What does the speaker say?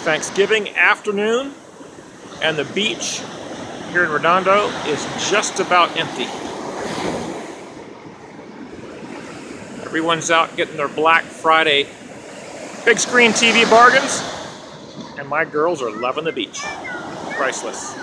Thanksgiving afternoon and the beach here in Redondo is just about empty. Everyone's out getting their Black Friday big screen TV bargains and my girls are loving the beach. Priceless.